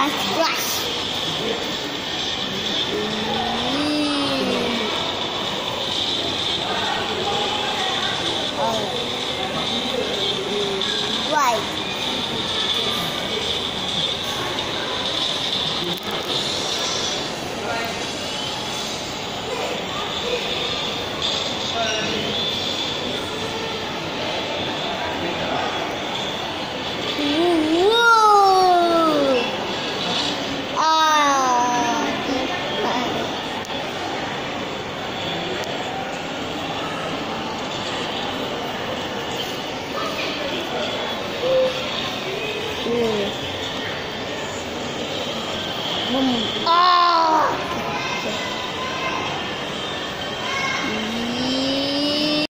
a splash. Right. 음. 아!